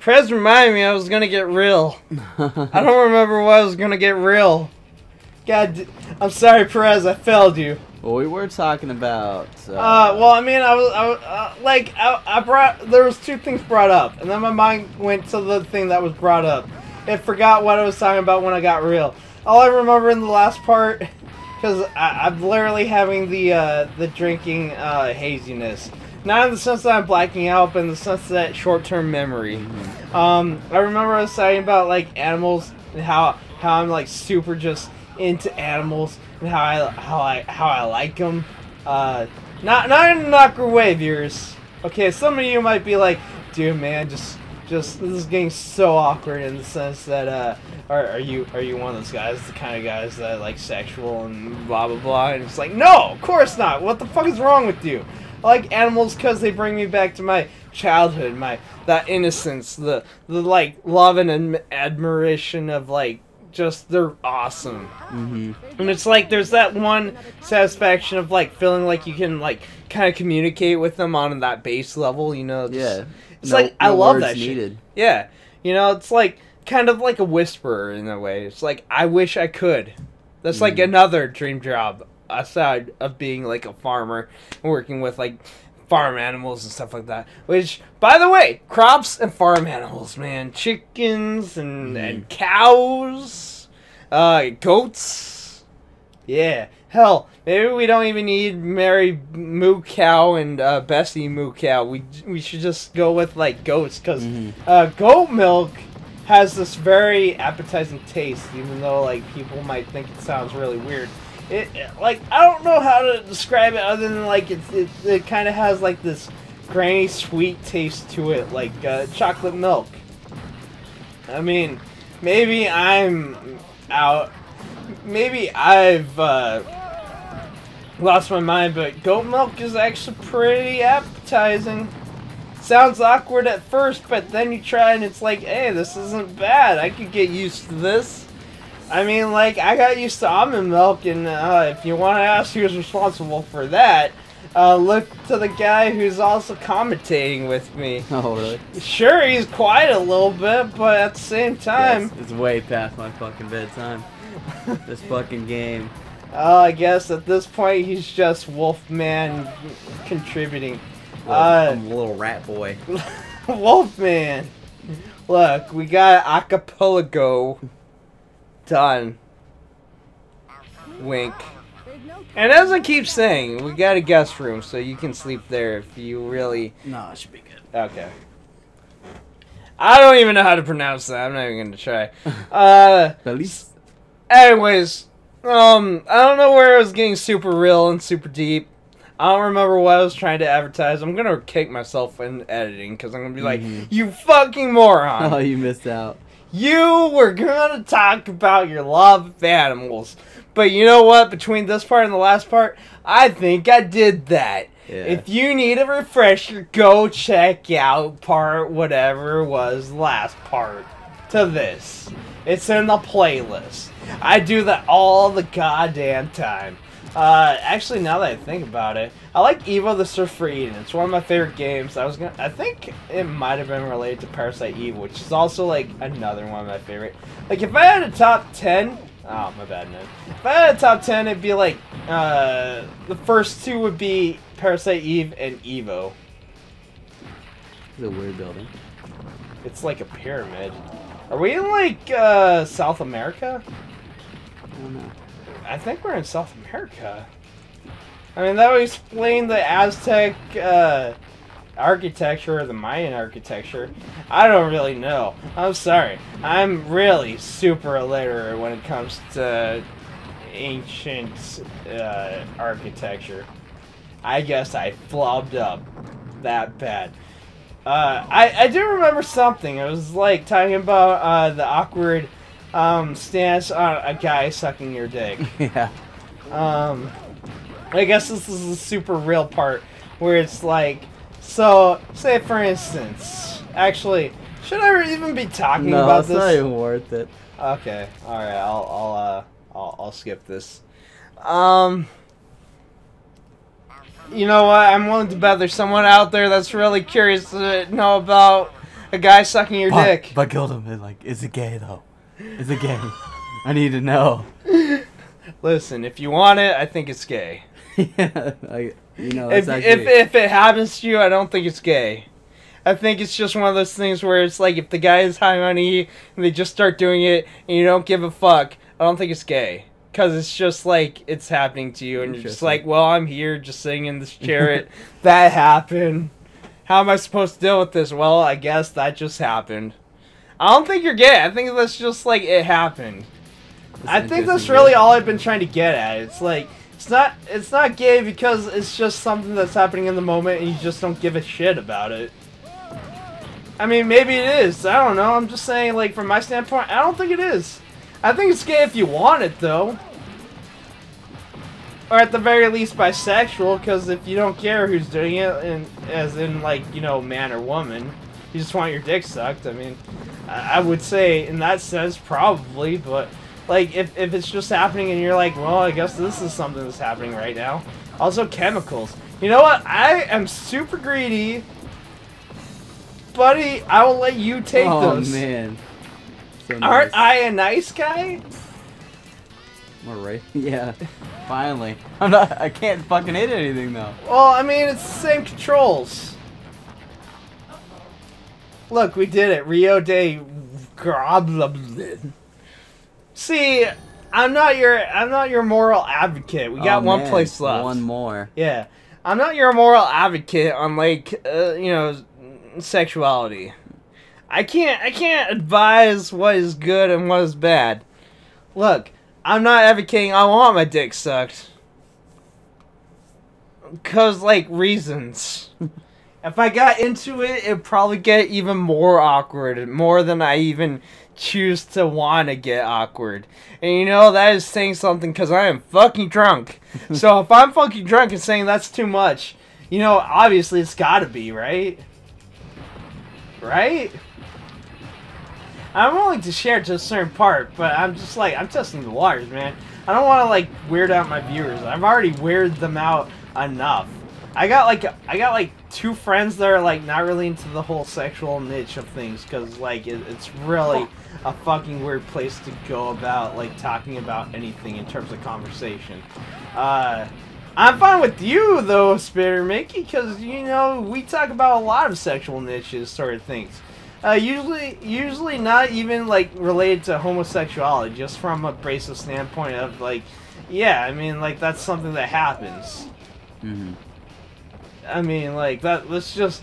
Prez reminded me I was gonna get real. I don't remember why I was gonna get real. God, I'm sorry, Perez. I failed you. well, we were talking about. Uh, Uh, well, I mean, I was, I was uh, like, I, I brought. There was two things brought up, and then my mind went to the thing that was brought up. It forgot what I was talking about when I got real. All I remember in the last part, because I'm literally having the uh, the drinking uh, haziness. Not in the sense that I'm blacking out, but in the sense that short-term memory. Um, I remember I was talking about like animals and how how I'm like super just into animals and how I how I how I like them. Uh, not not in an awkward way, viewers. Okay, some of you might be like, dude, man, just just this is getting so awkward in the sense that uh, are, are you are you one of those guys, the kind of guys that like sexual and blah blah blah? And it's like, no, of course not. What the fuck is wrong with you? I like animals because they bring me back to my childhood, my that innocence, the the like love and adm- admiration of like just they're awesome. mhm. And it's like there's that one satisfaction of like feeling like you can like kind of communicate with them on that base level, you know? just- Yeah. It's No- like I love that shit. Yeah. You know, it's like kind of like a whisperer in a way. It's like I wish I could. That's like Mhm. another dream job aside of being like a farmer and working with like farm animals and stuff like that. Which, by the way, crops and farm animals, man, chickens and and cows, uh, goats. Yeah. Hell, maybe we don't even need Mary Moo Cow and uh, Bessie Moo Cow. We we should just go with like goats because Mhm. uh, goat milk has this very appetizing taste, even though like people might think it sounds really weird. It like I don't know how to describe it other than like it's, it it kind of has like this grainy sweet taste to it, like uh, chocolate milk. I mean, maybe I'm out. Maybe I've uh, lost my mind, but goat milk is actually pretty appetizing. Sounds awkward at first, but then you try and it's like, hey, this isn't bad. I could get used to this. I mean, like, I got used to almond milk, and uh, if you want to ask who's responsible for that, uh, look to the guy who's also commentating with me. Oh really? Sure, he's quiet a little bit, but at the same time, Yes, it's way past my fucking bedtime. this fucking game. uh, I guess at this point he's just Wolfman contributing. Well, Uh, I'm a little rat boy. Wolfman. Look, we got Acapulco done. Wink. And as I keep saying, we got a guest room, so you can sleep there if you really. No, it should be good. Okay. I don't even know how to pronounce that. I'm not even gonna try. Uh, Feliz. anyways, um, I don't know where I was getting super real and super deep. I don't remember what I was trying to advertise. I'm gonna kick myself in editing because I'm gonna be like, Mhm. "You fucking moron! Oh, you missed out. You were gonna talk about your love of animals, but you know what? Between this part and the last part, I think I did that. Yeah. If you need a refresher, go check out part whatever was last part to this. It's in the playlist. I do that all the goddamn time. Uh, actually, now that I think about it, I like Evo the Search for Eden. It's one of my favorite games. I was gonna, I think it might have been related to Parasite Eve, which is also like another one of my favorite. Like if I had a top ten, oh my bad, man. If I had a top ten, it'd be like uh, the first two would be Parasite Eve and Evo. It's a weird building. It's like a pyramid. Are we in like uh, South America? I don't know. I think we're in South America. I mean, that would explain the Aztec uh, architecture or the Mayan architecture. I don't really know. I'm sorry. I'm really super illiterate when it comes to ancient uh, architecture. I guess I flubbed up that bad. Uh, I, I do remember something. It was like talking about uh, the awkward um, stance on a guy sucking your dick. yeah. Um, I guess this is the super real part where it's like, so say for instance, actually, should I even be talking No, about this? No, it's not even worth it. Okay, all right, I'll I'll uh I'll, I'll skip this. Um, you know what? I'm willing to bet there's someone out there that's really curious to know about a guy sucking your But, dick. but Gildem is like, is it gay though? Is it gay? I need to know. Listen, if you want it, I think it's gay. yeah, like, you know, If, that's if if it happens to you, I don't think it's gay. I think it's just one of those things where it's like if the guy is high on E and they just start doing it and you don't give a fuck, I don't think it's gay. Cause it's just like it's happening to you and you're just like, well, I'm here just sitting in this chair. It that happened. How am I supposed to deal with this? Well, I guess that just happened. I don't think you're gay. I think that's just like it happened. I think that's really all I've been trying to get at. It's like it's not it's not gay because it's just something that's happening in the moment and you just don't give a shit about it. I mean, maybe it is. I don't know. I'm just saying, like from my standpoint, I don't think it is. I think it's gay if you want it, though. Or at the very least bisexual, because if you don't care who's doing it, and as in like you know man or woman, you just want your dick sucked. I mean, I, would say in that sense probably, but like if if it's just happening and you're like, well, I guess this is something that's happening right now. Also chemicals. You know what? I am super greedy, buddy. I will let you take oh those. Oh man. So Aren't. I a nice guy? All right. Yeah. Finally. I'm not. I can't fucking hit anything though. Well, I mean, it's the same controls. Look, we did it. Rio de Grablin. See, I'm not your I'm not your moral advocate. We got Oh, one man, place left. One more. Yeah. I'm not your moral advocate on like uh, you know sexuality. I can't I can't advise what is good and what is bad. Look, I'm not advocating I want my dick sucked. Cause like reasons. If I got into it, it'd probably get even more awkward, more than I even choose to want to get awkward. And you know that is saying something because I am fucking drunk. so if I'm fucking drunk and saying that's too much, you know obviously it's got to be right. Right. I'm willing to share to a certain part, but I'm just like I'm testing the waters, man. I don't want to like weird out my viewers. I've already weirded them out enough. I got like I got like two friends that are like not really into the whole sexual niche of things because like it, it's really a fucking weird place to go about like talking about anything in terms of conversation. Uh, I'm fine with you though, Spider Mikey, because you know we talk about a lot of sexual niches sort of things. Uh, usually, usually not even like related to homosexuality, just from a abrasive standpoint of like, yeah, I mean like that's something that happens. hmm I mean like that. Let's just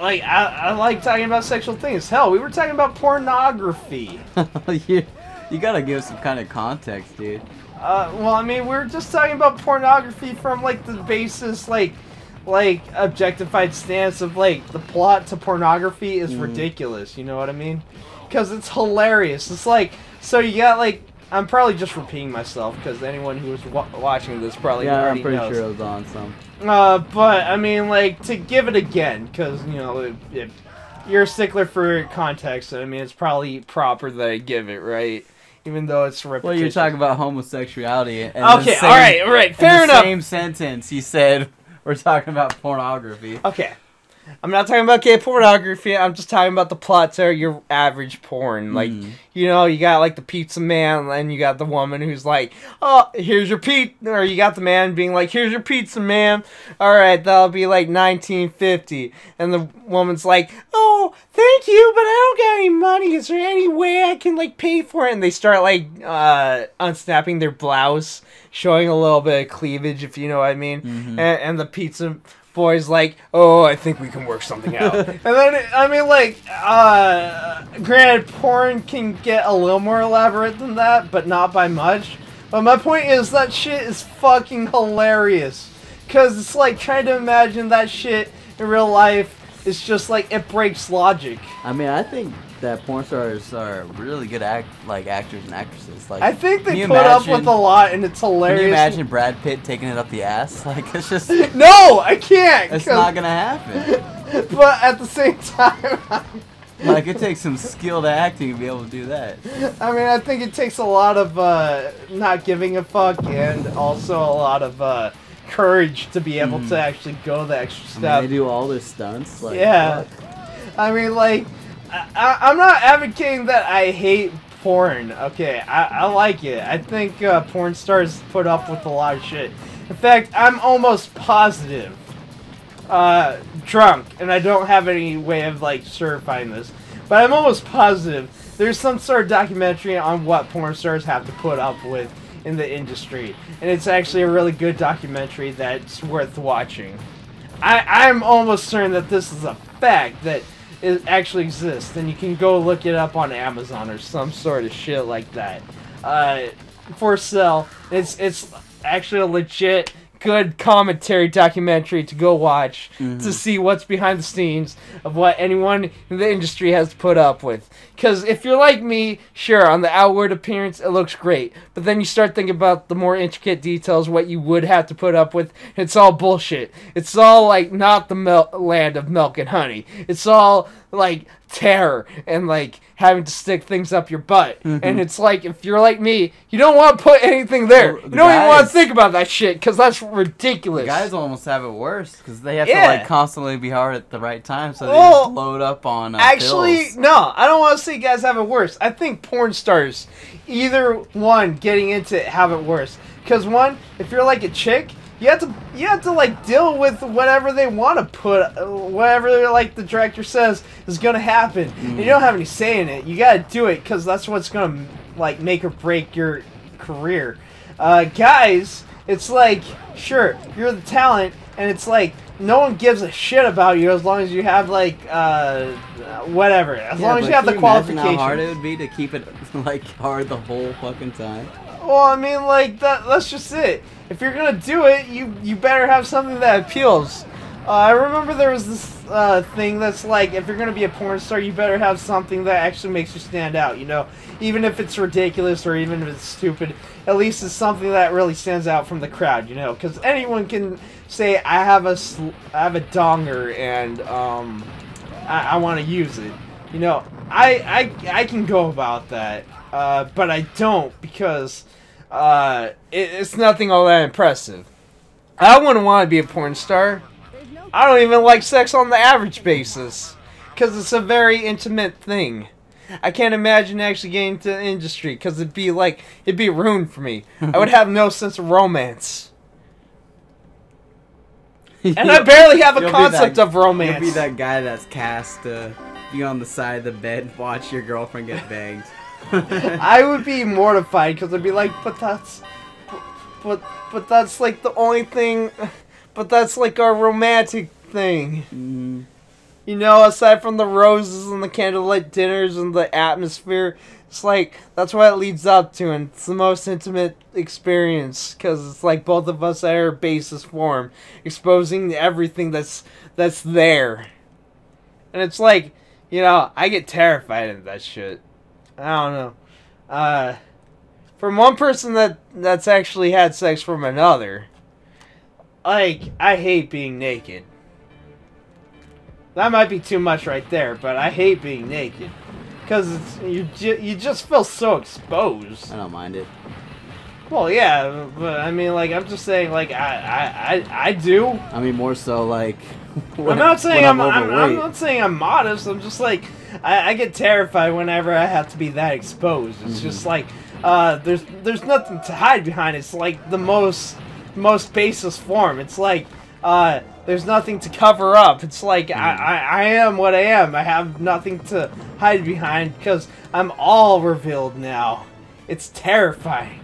like I, I like talking about sexual things. Hell, we were talking about pornography. you, you gotta give some kind of context, dude. Uh, well, I mean, we are just talking about pornography from like the basis, like, like objectified stance of like the plot to pornography is Mhm. ridiculous. You know what I mean? Because it's hilarious. It's like so you got like I'm probably just repeating myself because anyone who was wa- watching this probably yeah, already I'm pretty knows. sure it was on some. Uh, but I mean, like to give it again, because you know, if, if you're a stickler for context, I mean, it's probably proper that I give it right, even though it's Well, repetition. you're talking about homosexuality. And Okay, same, all right, all right, fair enough. Same sentence, you said we're talking about pornography. Okay. I'm not talking about gay pornography. I'm just talking about the plot to your average porn. Like, Mm. you know, you got like the pizza man, and you got the woman who's like, "Oh, here's your pizza," or you got the man being like, "Here's your pizza, man." All right, that'll be like 1950, and the woman's like, "Oh, thank you, but I don't got any money. Is there any way I can like pay for it?" And they start like uh, unsnapping their blouse, showing a little bit of cleavage, if you know what I mean. Mhm. And, and the pizza boy's like, "Oh, I think we can work something out." and then I mean, like, uh, granted, porn can get a little more elaborate than that, but not by much. But my point is that shit is fucking hilarious, cause it's like trying to imagine that shit in real life. It's just like it breaks logic. I mean, I think that porn stars are really good act like actors and actresses. Like, I think they you put up with a lot, and it's hilarious. Can you imagine Brad Pitt taking it up the ass? Like, it's just, No, I can't. it's not gonna happen. but at the same time, Like, it takes some skilled acting to be able to do that. I mean, I think it takes a lot of uh, not giving a fuck and also a lot of uh, courage to be able Mhm. to actually go the extra I mean, step. they do all their stunts. Like, yeah. what? I mean, like, I, I'm not advocating that I hate porn. Okay, I, I like it. I think uh, porn stars put up with a lot of shit. In fact, I'm almost positive, uh, drunk, and I don't have any way of like certifying this, but I'm almost positive there's some sort of documentary on what porn stars have to put up with in the industry, and it's actually a really good documentary that's worth watching. I, I'm almost certain that this is a fact that it actually exists, and you can go look it up on Amazon or some sort of shit like that. Uh, for sale, it's it's actually a legit good commentary documentary to go watch to mm-hmm. see what's behind the scenes of what anyone in the industry has to put up with. Because if you're like me, sure, on the outward appearance, it looks great. But then you start thinking about the more intricate details, what you would have to put up with. It's all bullshit. It's all like not the mel- land of milk and honey. It's all like terror and like having to stick things up your butt. And it's like if you're like me, you don't want to put anything there. Well, You don't even want to think about that shit because that's ridiculous. Guys almost have it worse because they have Yeah. to like constantly be hard at the right time, so they Well, just load up on uh, Actually, pills. no, I don't want to say guys have it worse. I think porn stars, either one getting into it, have it worse. Because one, if you're like a chick, you have to you have to like deal with whatever they want to put, uh, whatever like the director says is gonna happen. And you don't have any say in it. You gotta do it because that's what's gonna like make or break your career. Uh, guys, it's like sure you're the talent, and it's like no one gives a shit about you as long as you have like uh, whatever. As Yeah, long as you have the imagine How hard it would be to keep it like hard the whole fucking time. Well, I mean, like that. That's just it. If you're gonna do it, you you better have something that appeals. Uh, I remember there was this uh, thing that's like, if you're gonna be a porn star, you better have something that actually makes you stand out. You know, even if it's ridiculous or even if it's stupid, at least it's something that really stands out from the crowd. You know, because anyone can say, I have a I have a donger and um, I, I want to use it. You know, I I I can go about that, uh, but I don't because uh, it, it's nothing all that impressive. I wouldn't want to be a porn star. I don't even like sex on the average basis because it's a very intimate thing. I can't imagine actually getting into the industry because it'd be like it'd be ruined for me. I would have no sense of romance, and I barely have a concept that- of romance. You'll be that guy that's cast to be on the side of the bed and watch your girlfriend get banged. I would be mortified because I'd be like, but that's, but but that's like the only thing, but that's like our romantic thing, Mm, you know. Aside from the roses and the candlelight dinners and the atmosphere, it's like that's what it leads up to, and it's the most intimate experience because it's like both of us at our basest form, exposing everything that's that's there, and it's like, you know, I get terrified of that shit. I don't know. Uh, from one person that that's actually had sex from another, like I hate being naked. That might be too much right there, but I hate being naked because it's you. Ju- you just feel so exposed. I don't mind it. Well, yeah, but I mean, like I'm just saying, like I I I, I do. I mean, more so like. I'm not saying when I'm, I'm, I'm overweight. not saying I'm modest. I'm just like I, I get terrified whenever I have to be that exposed. It's just like uh, there's there's nothing to hide behind. It's like the most most basis form. It's like uh, there's nothing to cover up. It's like I, I I am what I am. I have nothing to hide behind because I'm all revealed now. It's terrifying.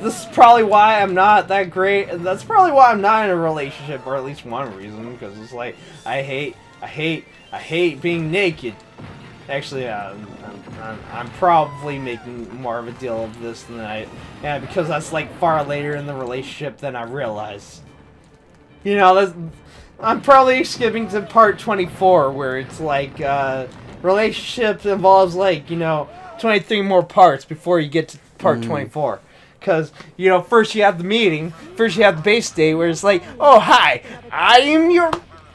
This is probably why I'm not that great. That's probably why I'm not in a relationship, or at least one reason, because it's like I hate, I hate, I hate being naked. Actually, uh, I'm, I'm, I'm probably making more of a deal of this than I, yeah, because that's like far later in the relationship than I realize. You know, that's, I'm probably skipping to part 24, where it's like uh, relationship involves like you know 23 more parts before you get to part 24 because you know first you have the meeting first you have the base day where it's like oh hi i'm your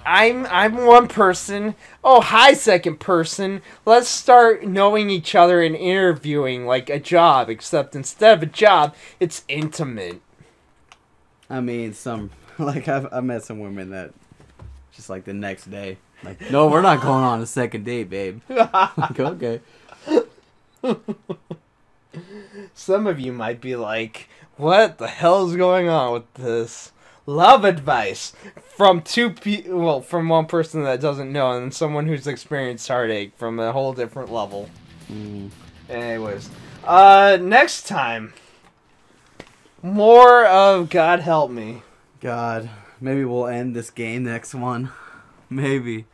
i'm i'm one person oh hi second person let's start knowing each other and interviewing like a job except instead of a job it's intimate I mean, some like I've I met some women that just like the next day Like, no, we're not going on a second date, babe. like, okay. Some of you might be like, "What the hell is going on with this?" Love advice from two people, well, from one person that doesn't know, and someone who's experienced heartache from a whole different level. Mm. Anyways, uh, next time, more of God help me. God, maybe we'll end this game next one. Maybe.